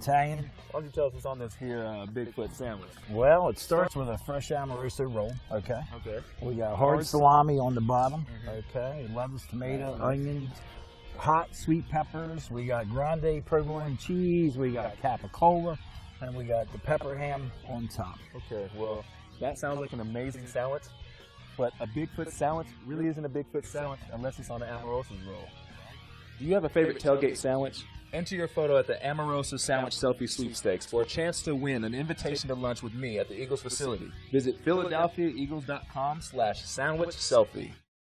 Italian. Why don't you tell us what's on this here uh, Bigfoot sandwich? Well, it starts with a fresh Amoroso roll. Okay. Okay. We got hard Hard salami on the bottom. Mhm. Okay. Lettuce, tomato, onions, hot sweet peppers. We got grande provolone cheese. We got capicola, and we got the pepper ham on top. Okay, well, that sounds like an amazing sandwich, but a Bigfoot sandwich really isn't a Bigfoot sandwich unless it's on an Amoroso's roll. Do you have a favorite tailgate sandwich? Enter your photo at the Amoroso Sandwich Selfie Sweepstakes for a chance to win an invitation to lunch with me at the Eagles facility. Visit PhiladelphiaEagles.com slash sandwich selfie.